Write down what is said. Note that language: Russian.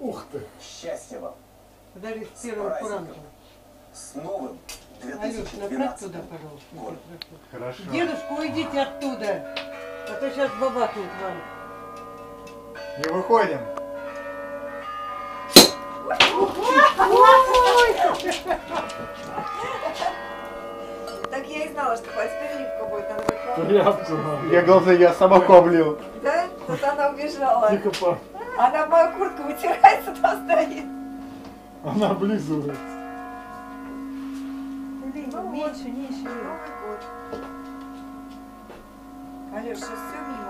Ух ты! Счастья вам! Первого праздником. куранта. С новым Алеш, направь 2012 туда, пожалуйста. прошу. Хорошо. Дедушка, уйдите оттуда. А то сейчас бабахнет вам. Не выходим. Так я и знала, что переливка будет, надо будет. Я глаза, я собаку облил. Да? Тут она убежала. Тихо. Она мою куртку стоит. Она облизывается. Меньше, меньше. Новый год. Алеш, сейчас все мимо